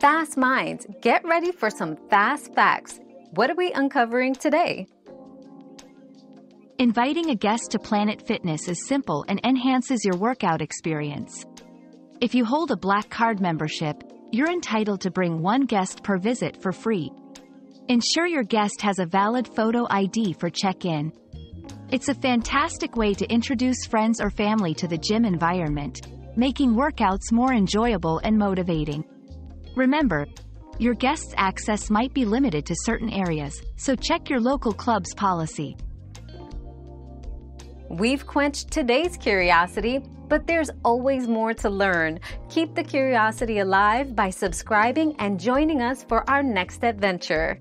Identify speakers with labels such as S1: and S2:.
S1: Fast minds, get ready for some fast facts. What are we uncovering today?
S2: Inviting a guest to Planet Fitness is simple and enhances your workout experience. If you hold a black card membership, you're entitled to bring one guest per visit for free. Ensure your guest has a valid photo ID for check-in. It's a fantastic way to introduce friends or family to the gym environment, making workouts more enjoyable and motivating. Remember, your guests' access might be limited to certain areas, so check your local club's policy.
S1: We've quenched today's curiosity, but there's always more to learn. Keep the curiosity alive by subscribing and joining us for our next adventure.